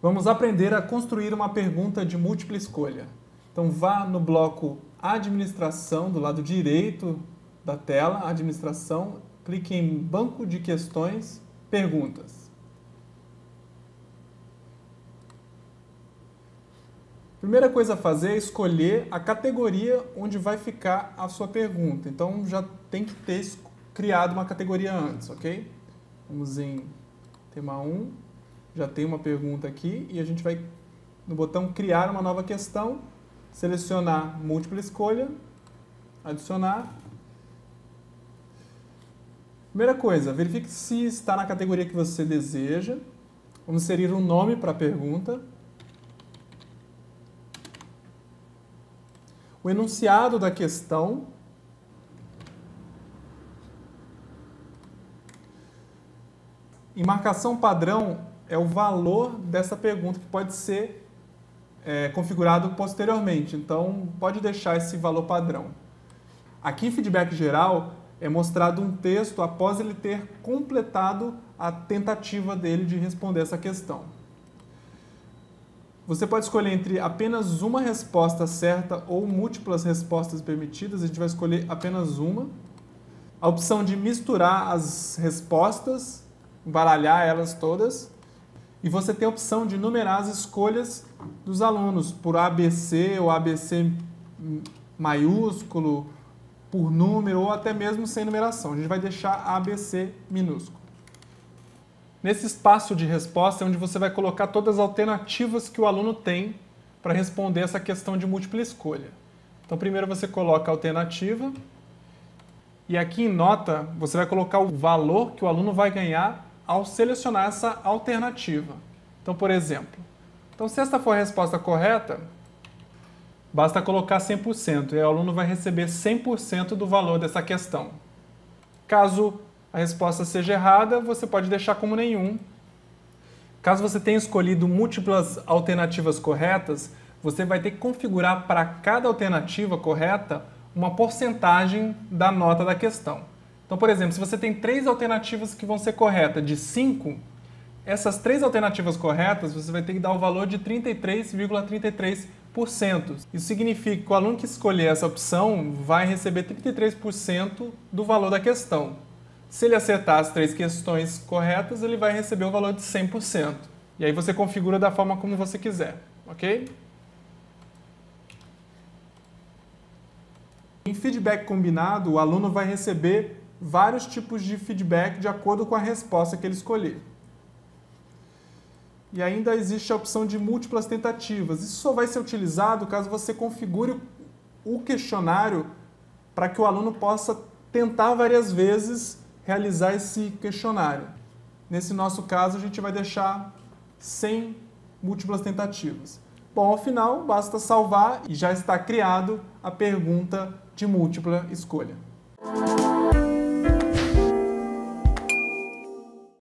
Vamos aprender a construir uma pergunta de múltipla escolha. Então vá no bloco Administração, do lado direito da tela, Administração, clique em Banco de Questões, Perguntas. Primeira coisa a fazer é escolher a categoria onde vai ficar a sua pergunta. Então já tem que ter criado uma categoria antes, ok? Vamos em tema 1 já tem uma pergunta aqui e a gente vai no botão criar uma nova questão, selecionar múltipla escolha, adicionar. Primeira coisa, verifique se está na categoria que você deseja. Vamos inserir um nome para a pergunta. O enunciado da questão. Em marcação padrão, é o valor dessa pergunta que pode ser é, configurado posteriormente. Então, pode deixar esse valor padrão. Aqui feedback geral é mostrado um texto após ele ter completado a tentativa dele de responder essa questão. Você pode escolher entre apenas uma resposta certa ou múltiplas respostas permitidas. A gente vai escolher apenas uma. A opção de misturar as respostas, embaralhar elas todas e você tem a opção de numerar as escolhas dos alunos por ABC ou ABC maiúsculo, por número ou até mesmo sem numeração. A gente vai deixar ABC minúsculo. Nesse espaço de resposta é onde você vai colocar todas as alternativas que o aluno tem para responder essa questão de múltipla escolha. Então, primeiro você coloca a alternativa e aqui em nota você vai colocar o valor que o aluno vai ganhar ao selecionar essa alternativa. Então, por exemplo, então se esta for a resposta correta, basta colocar 100% e o aluno vai receber 100% do valor dessa questão. Caso a resposta seja errada, você pode deixar como nenhum. Caso você tenha escolhido múltiplas alternativas corretas, você vai ter que configurar para cada alternativa correta uma porcentagem da nota da questão. Então, por exemplo, se você tem três alternativas que vão ser corretas de 5, essas três alternativas corretas você vai ter que dar o valor de 33,33%. ,33%. Isso significa que o aluno que escolher essa opção vai receber 33% do valor da questão. Se ele acertar as três questões corretas, ele vai receber o valor de 100%. E aí você configura da forma como você quiser, ok? Em feedback combinado, o aluno vai receber vários tipos de feedback de acordo com a resposta que ele escolher. E ainda existe a opção de múltiplas tentativas. Isso só vai ser utilizado caso você configure o questionário para que o aluno possa tentar várias vezes realizar esse questionário. Nesse nosso caso, a gente vai deixar sem múltiplas tentativas. Bom, ao final, basta salvar e já está criado a pergunta de múltipla escolha.